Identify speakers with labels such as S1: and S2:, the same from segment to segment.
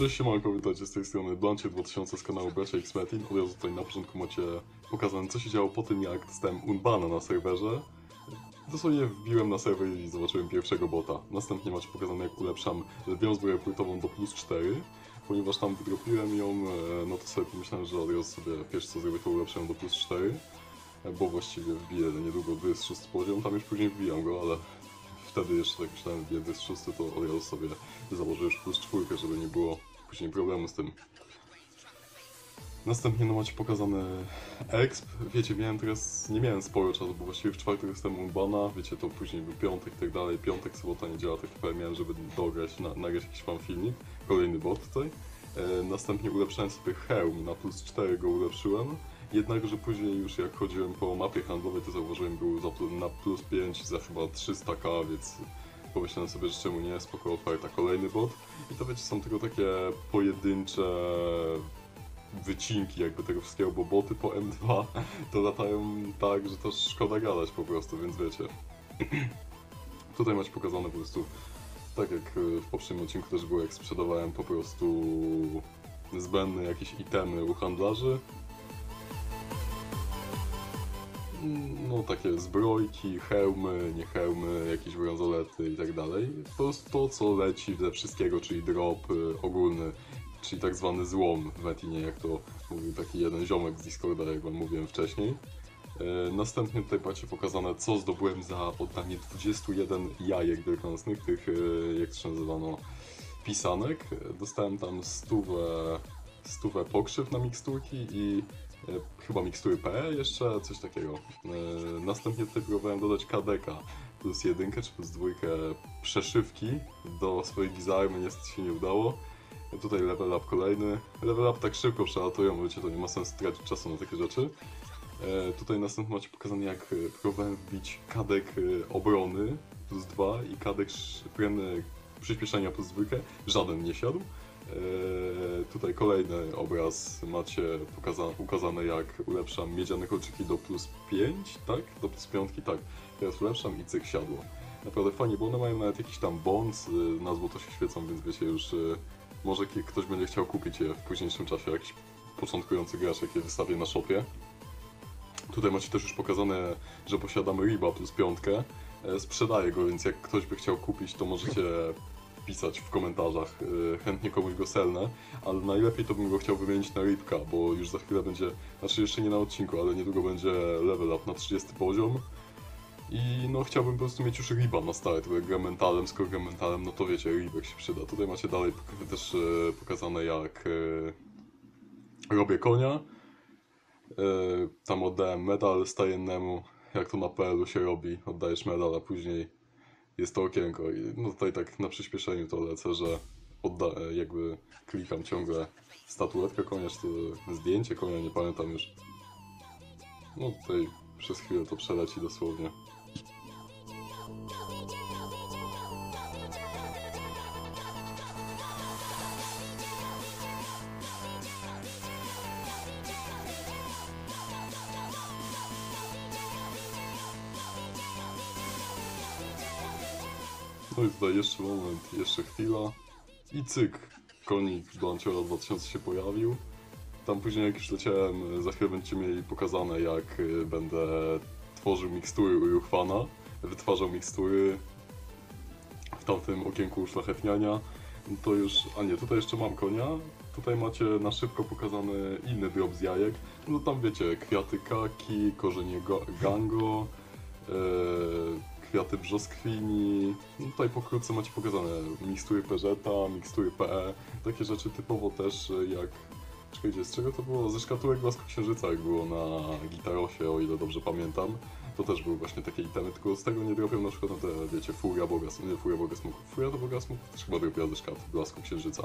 S1: Cześć siemanko, witajcie z tej strony Blancie 2000 z kanału Bracia X Metin. Od razu tutaj na początku macie pokazane co się działo po tym jak dostałem unbana na serwerze. Dosłownie wbiłem na serwer i zobaczyłem pierwszego bota. Następnie macie pokazane jak ulepszam lwią zbroję płytową do plus 4. Ponieważ tam wydropiłem ją, e, no to sobie pomyślałem, że od razu sobie pierwsze co zrobię to ulepszę ją do plus 4. e, Bo właściwie wbiję niedługo 26 poziom, tam już później wbijam go, ale wtedy jeszcze tak myślałem, wbiję 26 to od razu sobie założę już plus 4, żeby nie było później problemu z tym. Następnie no macie pokazany exp. Wiecie, miałem teraz, nie miałem sporo czasu, bo właściwie w czwartek jestem unbana, wiecie, to później był piątek i tak dalej, piątek, sobota, niedziela, tak naprawdę miałem, żeby dograć, na, nagrać jakiś fan filmik, kolejny bot tutaj. E, następnie ulepszałem sobie hełm, na plus 4 go ulepszyłem, jednakże później już jak chodziłem po mapie handlowej, to zauważyłem, był na plus 5 za chyba 300k, więc pomyślałem sobie, że czemu nie, spoko oferta, kolejny bot. I to wiecie, są tylko takie pojedyncze wycinki jakby tego wszystkiego, bo boty po M2 to latają tak, że to szkoda gadać po prostu, więc wiecie. Tutaj macie pokazane po prostu, tak jak y, w poprzednim odcinku też było, jak sprzedawałem po prostu zbędne jakieś itemy u handlarzy. No takie zbrojki, hełmy, nie hełmy, jakieś brązolety i tak dalej. Po prostu to, co leci ze wszystkiego, czyli drop y, ogólny, czyli tak zwany złom w Metinie, jak to mówił taki jeden ziomek z Discorda, jak wam mówiłem wcześniej. E, Następnie tutaj macie pokazane, co zdobyłem za oddanie 21 jajek wielkanocnych, tych, e, jak to nazywano, pisanek. Dostałem tam stówę, stówę pokrzyw na miksturki i chyba mikstury PE jeszcze, coś takiego. E, Następnie tutaj próbowałem dodać KDK plus jedynkę czy plus dwójkę przeszywki do swojej gizarmy, niestety się nie udało. Tutaj level up kolejny. Level up tak szybko przelatują, wiecie, to nie ma sensu tracić czasu na takie rzeczy. E, tutaj następnie macie pokazane jak e, próbowałem wbić kadek e, obrony plus 2 i kadek premię przyspieszenia plus 2. Żaden nie siadł. E, tutaj kolejny obraz macie pokaza- ukazane jak ulepszam miedziane kolczyki do plus 5, tak? Do plus 5, tak. Teraz ulepszam i cyk siadło. Naprawdę fajnie, bo one mają nawet jakiś tam bond, y, na złoto się świecą, więc wiecie już, y, może ktoś będzie chciał kupić je w późniejszym czasie, jakiś początkujący gracz, jak je wystawię na shopie. Tutaj macie też już pokazane, że posiadamy Riba plus piątkę. E, Sprzedaję go, więc jak ktoś by chciał kupić, to możecie pisać w komentarzach. e, Chętnie komuś go selnę, ale najlepiej to bym go chciał wymienić na Ribka, bo już za chwilę będzie, znaczy jeszcze nie na odcinku, ale niedługo będzie level up na 30 poziom. I no chciałbym po prostu mieć już Riba na stałe, tylko jak skoro gram no to wiecie, Ribek się przyda. Tutaj macie dalej też e, pokazane jak e, robię konia. Tam oddałem medal stajennemu, jak to na PL-u się robi, oddajesz medal, a później jest to okienko i no tutaj tak na przyspieszeniu to lecę, że odda, e, jakby klikam ciągle statuetkę konia, czy zdjęcie konia, nie pamiętam już. No tutaj przez chwilę to przeleci dosłownie. I tutaj jeszcze moment, jeszcze chwila. I cyk, konik Blanciora 2000 się pojawił. Tam później jak już leciałem, za chwilę będziecie mieli pokazane jak y, będę tworzył mikstury u Juchwana, wytwarzał mikstury w tamtym okienku uszlachetniania. To już, a nie, tutaj jeszcze mam konia. Tutaj macie na szybko pokazany inny drop z jajek. No tam wiecie, kwiaty kaki, korzenie go- gango, e, kwiaty brzoskwini. No tutaj pokrótce macie pokazane mikstury Peżeta, mikstury PE, takie rzeczy typowo też e, jak... Czekajcie, z czego to było? Ze szkatułek Blasku Księżyca, jak było na Gitarosie, o ile dobrze pamiętam. To też były właśnie takie itemy, tylko z tego nie dropią na przykład no te, wiecie, Furia Boga, nie Furia Boga Smoków. Furia to Boga Smoków też chyba dropiła ze szkat Blasku Księżyca.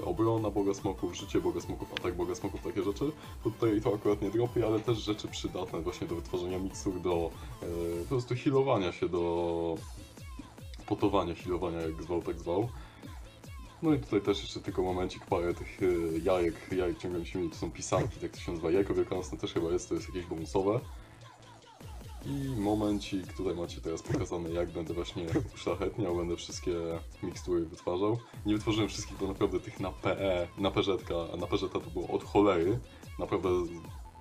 S1: E, obrona Boga Smoków, życie Boga Smoków, atak Boga Smoków, takie rzeczy. To tutaj to akurat nie dropi, ale też rzeczy przydatne właśnie do wytworzenia miksur, do e, po prostu healowania się, do potowania, healowania, jak zwał, tak zwał. No i tutaj też jeszcze tylko momencik, parę tych e, jajek, jajek ciągle musimy mieć, to są pisanki, tak to się nazywa, jajko wielkanocne też chyba jest, to jest jakieś bonusowe. I momencik, tutaj macie teraz pokazane jak będę właśnie uszlachetniał, będę wszystkie mikstury wytwarzał. Nie wytworzyłem wszystkich, bo naprawdę tych na PE, na PZ, a na PZ to było od cholery. Naprawdę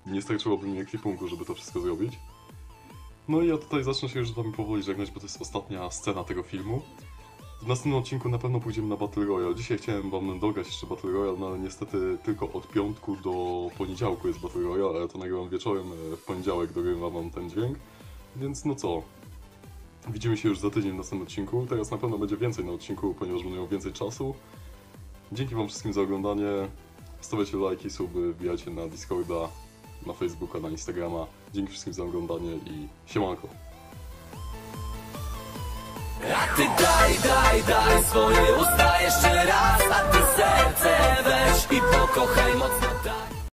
S1: nie starczyłoby mi ekwipunku, żeby to wszystko zrobić. No i ja tutaj zacznę się już z wami powoli żegnać, bo to jest ostatnia scena tego filmu. W następnym odcinku na pewno pójdziemy na Battle Royale. Dzisiaj chciałem wam dograć jeszcze Battle Royale, no ale niestety tylko od piątku do poniedziałku jest Battle Royale, ale to nagrywam wieczorem, e, w poniedziałek dogrywam wam ten dźwięk. Więc no co, widzimy się już za tydzień w następnym odcinku. Teraz na pewno będzie więcej na odcinku, ponieważ będę miał więcej czasu. Dzięki wam wszystkim za oglądanie. Stawiacie lajki, suby, wbijajcie na Discorda, na Facebooka, na Instagrama. Dzięki wszystkim za oglądanie i siemanko.
S2: A ty daj, daj, daj swoje usta jeszcze raz A ty serce weź i pokochaj